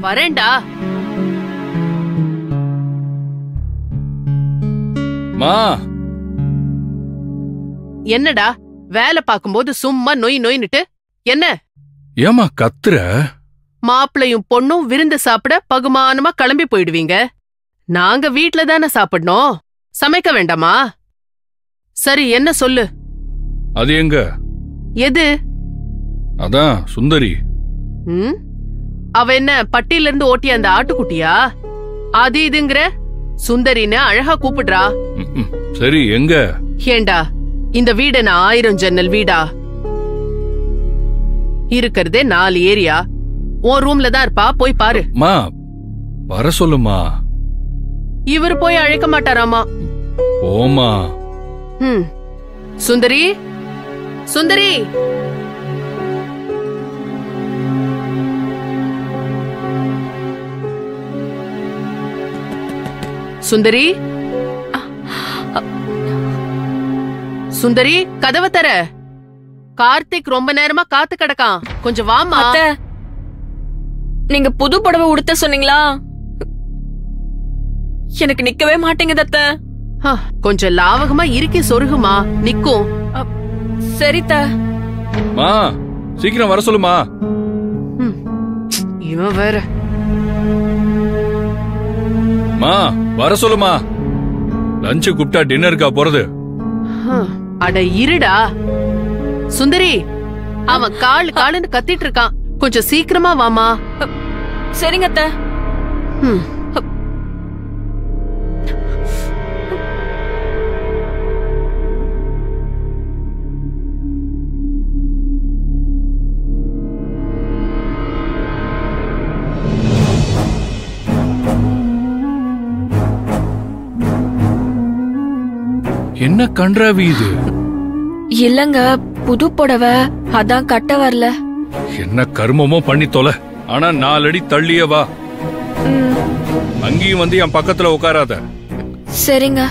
வரேன்டா. மா என்னடா? வேலை பார்க்கும்போது சும்மா நொய் நொய்னுட்டு. என்ன? ஏமா கத்துற? மாப்பிளையும் பொண்ணும் விருந்து சாப்பிட பகுமானமா கிளம்பி போயிடுவீங்க. நாங்க வீட்ல தானே சாப்பிடணும். சமைக்க வேண்டாமா? சரி என்ன சொல்லு? அது எங்க? எது? அதான் சுந்தரி. ம்? அவ என்ன பட்டியில இருந்து ஓட்டிய அந்த ஆட்டுக்குட்டியா? அது இதுங்கிற? சுந்தரின்னு அழகா கூப்பிடுறா. சரி எங்க? ஏண்டா இந்த வீடு என்ன ஆயிரம் ஜன்னல் வீடா? இருக்கறதே நாலு ஏரியா. உன் ரூம்ல தான் இருப்பா போய் பாரு. மா வர சொல்லுமா. இவர் போய் அழைக்க மாட்டாராமா? போமா ம். சுந்தரி? சுந்தரி? சுந்தரி? சுந்தரி கதவை தர. கார்த்திக் ரொம்ப நேரமா காத்து கிடக்கான். கொஞ்சம் வாமா அத்தை நீங்க புது புடவை உடுத்த சொன்னீங்களா? எனக்கு நிக்கவே மாட்டேங்குது அத்தை. ஹ, கொஞ்சம் லாவகமா இருக்கி சொருகுமா. நிக்கும். சரித்த மா சீக்கிரம் வர சொல்லுமா. இவன் வேற. மா வர சொல்லுமா. லஞ்சு கூப்பிட்டா டின்னருக்கா போறது? அட இருடா. சுந்தரி அவன் கால் காலுன்னு கத்திட்டு இருக்கான். கொஞ்சம் சீக்கிரமா வாமா சரிங்க அத்தை. என்ன கன்றாவி இது? இல்லங்க புது புடவை அதான் கட்ட வரல. என்ன கர்மமோ பண்ணி தொலை. ஆனா நாலடி தள்ளியே வா. அங்கேயும் வந்து என் பக்கத்துல உட்காராத சரிங்க.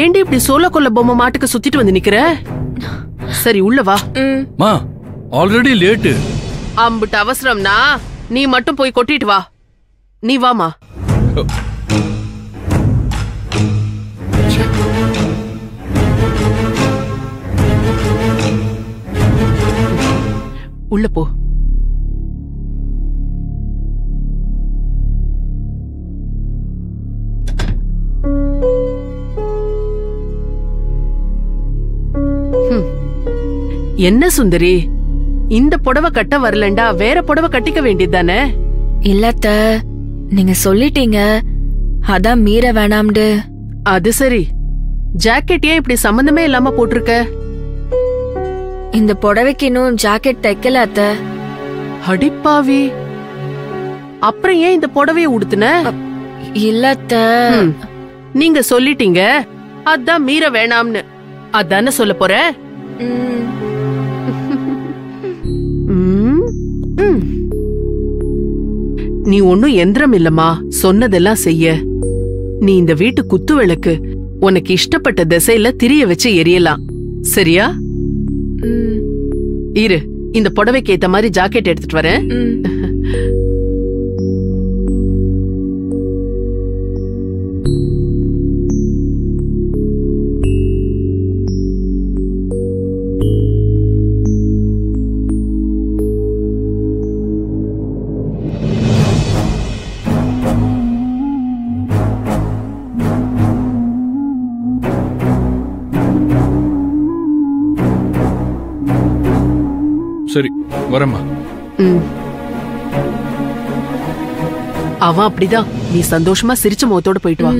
ஏண்டி இப்படி சோள கொல்ல பொம்மை மாட்டுக்கு சுத்திட்டு வந்து நிக்கிற? சரி உள்ள வா. ஆல்ரெடி லேட்டு அம்புட்டு அவசரம்னா நீ மட்டும் போய் கொட்டிட்டு வா. நீ வாமா. உள்ள போ. ஹம். என்ன சுந்தரி? இந்த புடவை கட்ட வரலண்டா வேற புடவை கட்டிக்க வேண்டியதுதானே? இல்ல அத்தை நீங்க சொல்லிட்டீங்க. அதான் மீற வேணாம்டு. அது சரி. ஜாக்கெட் ஏன் இப்படி சம்பந்தமே இல்லாம போட்டிருக்க? இந்த புடவைக்கு இன்னும் ஜாக்கெட் தைக்கல அத்தை. அடிப்பாவி அப்புறம் ஏன் இந்த புடவைய உடுத்துன? இல்ல அத்தை ம். நீங்க சொல்லிட்டீங்க. அதான் மீற வேணாம்னு. அதானே சொல்ல போற? நீ ஒன்னும் எந்திரம் இல்லம்மா. சொன்னதெல்லாம் செய்ய. நீ இந்த வீட்டு குத்து விளக்கு உனக்கு இஷ்டப்பட்ட திசையில திரிய வச்சு எரியலாம். சரியா? இரு இந்த புடவைக்கு ஏத்த மாதிரி ஜாக்கெட் எடுத்துட்டு வரேன். சரி வரேம்மா. அவன் அப்படிதான் நீ சந்தோஷமா சிரிச்ச முகத்தோட போயிட்டு வா.